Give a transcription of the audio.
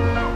Thank